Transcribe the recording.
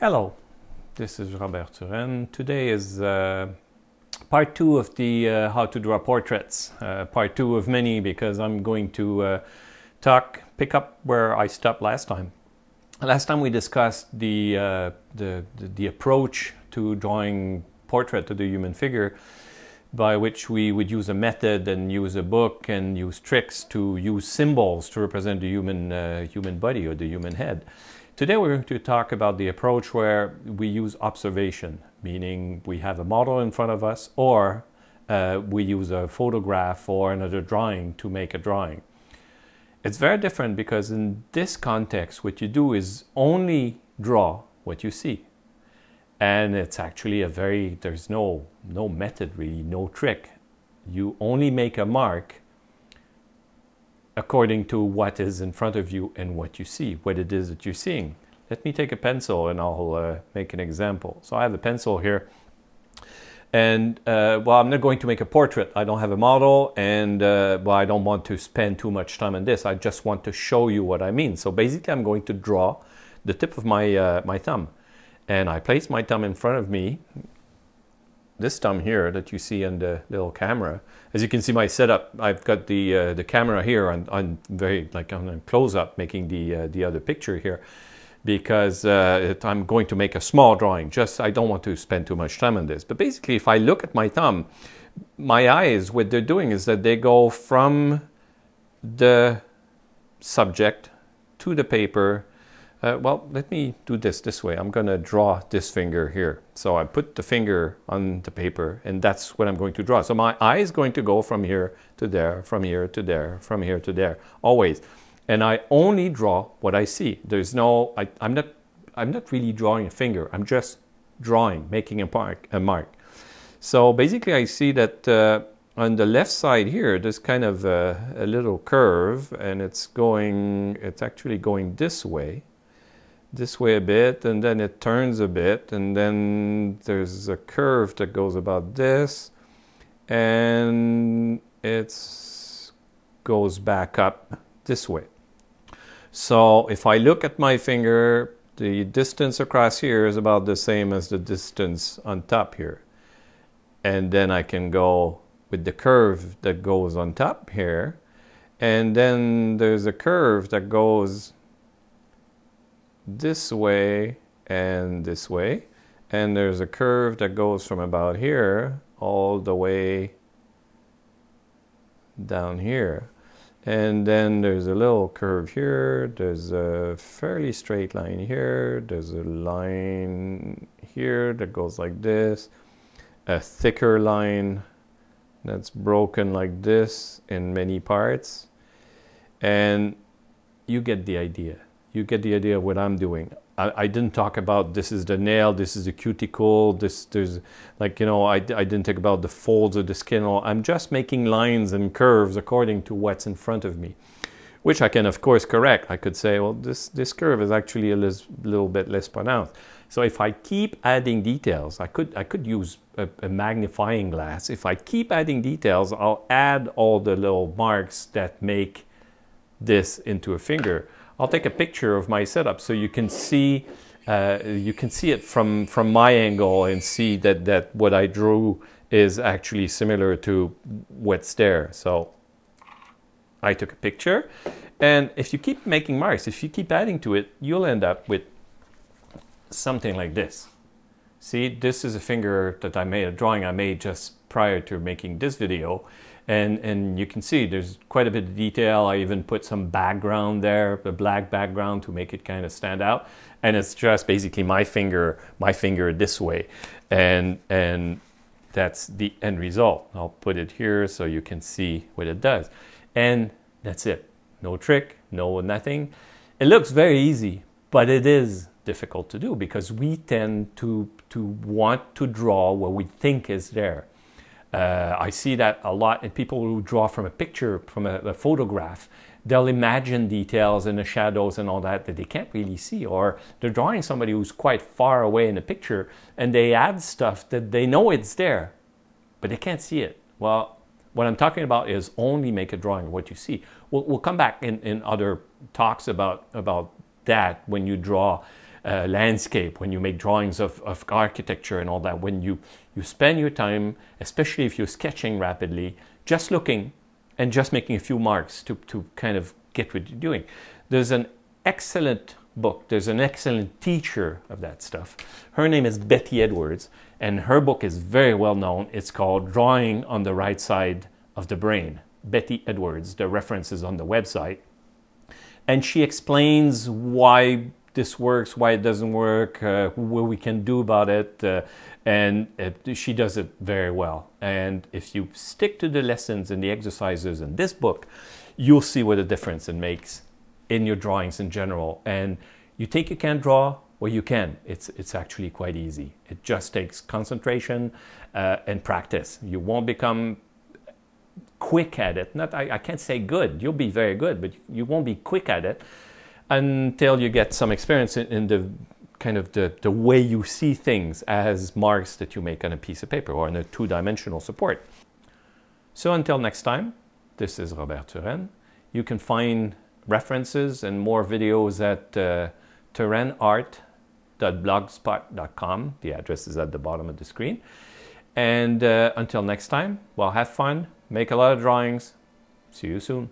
Hello, this is Robert Turenne. Today is uh, part two of the uh, How to Draw Portraits, uh, part two of many because I'm going to uh, talk, pick up where I stopped last time. Last time we discussed the, uh, the, the, the approach to drawing portrait of the human figure by which we would use a method and use a book and use tricks to use symbols to represent the human, uh, human body or the human head. Today we're going to talk about the approach where we use observation, meaning we have a model in front of us or uh, we use a photograph or another drawing to make a drawing. It's very different because in this context what you do is only draw what you see. And it's actually a very, there's no, no method really, no trick. You only make a mark according to what is in front of you and what you see, what it is that you're seeing. Let me take a pencil and I'll uh, make an example. So I have a pencil here. And uh, well, I'm not going to make a portrait. I don't have a model, and uh, well, I don't want to spend too much time on this. I just want to show you what I mean. So basically, I'm going to draw the tip of my uh, my thumb, and I place my thumb in front of me, this thumb here that you see on the little camera. As you can see my setup, I've got the uh, the camera here on, on very like on a close up making the uh, the other picture here because uh, I'm going to make a small drawing. Just I don't want to spend too much time on this. But basically if I look at my thumb, my eyes what they're doing is that they go from the subject to the paper uh, well, let me do this this way. I'm going to draw this finger here. So I put the finger on the paper and that's what I'm going to draw. So my eye is going to go from here to there, from here to there, from here to there, always. And I only draw what I see. There's no, I, am not, I'm not really drawing a finger. I'm just drawing, making a mark. A mark. So basically I see that uh, on the left side here, there's kind of a, a little curve and it's going, it's actually going this way this way a bit and then it turns a bit and then there's a curve that goes about this and it goes back up this way. So if I look at my finger, the distance across here is about the same as the distance on top here. And then I can go with the curve that goes on top here. And then there's a curve that goes this way and this way. And there's a curve that goes from about here all the way down here. And then there's a little curve here. There's a fairly straight line here. There's a line here that goes like this. A thicker line that's broken like this in many parts. And you get the idea you get the idea of what I'm doing. I, I, didn't talk about this is the nail, this is the cuticle, this there's like you know I, I didn't talk about the folds of the skin. I'm just making lines and curves according to what's in front of me, which I can of course correct. I could say well this this curve is actually a little bit less pronounced. So if I keep adding details, I could I could use a, a magnifying glass. If I keep adding details, I'll add all the little marks that make this into a finger. I'll take a picture of my setup so you can see uh, you can see it from from my angle and see that that what I drew is actually similar to what's there. So I took a picture, and if you keep making marks, if you keep adding to it, you'll end up with something like this. See, this is a finger that I made, a drawing I made just prior to making this video and and you can see there's quite a bit of detail. I even put some background there, a black background to make it kind of stand out. And it's just basically my finger, my finger this way, and and that's the end result. I'll put it here so you can see what it does, and that's it. No trick, no nothing. It looks very easy, but it is difficult to do because we tend to to want to draw what we think is there uh, I see that a lot in people who draw from a picture, from a, a, photograph. They'll imagine details and the shadows and all that that they can't really see, or they're drawing somebody who's quite far away in the picture and they add stuff that they know it's there, but they can't see it. Well, what I'm talking about is only make a drawing of what you see. We'll, we'll come back in, in other talks about, about that when you draw uh, landscape, when you make drawings of, of architecture and all that, when you, you spend your time, especially if you're sketching rapidly, just looking and just making a few marks to, to kind of get what you're doing. There's an excellent book, there's an excellent teacher of that stuff. Her name is Betty Edwards, and her book is very well known. It's called Drawing on the Right Side of the Brain. Betty Edwards, the reference is on the website. And she explains why this works, why it doesn't work, uh, what we can do about it. Uh, and she does it very well. And if you stick to the lessons and the exercises in this book, you'll see what a difference it makes in your drawings in general. And you think you can't draw, well, you can. It's, it's actually quite easy. It just takes concentration uh, and practice. You won't become quick at it. Not, I, I can't say good. You'll be very good, but you won't be quick at it until you get some experience in, in the kind of the, the way you see things as marks that you make on a piece of paper or in a two-dimensional support. So until next time, this is Robert Turenne. You can find references and more videos at uh. The address is at the bottom of the screen. And uh, until next time, well, have fun, make a lot of drawings. See you soon.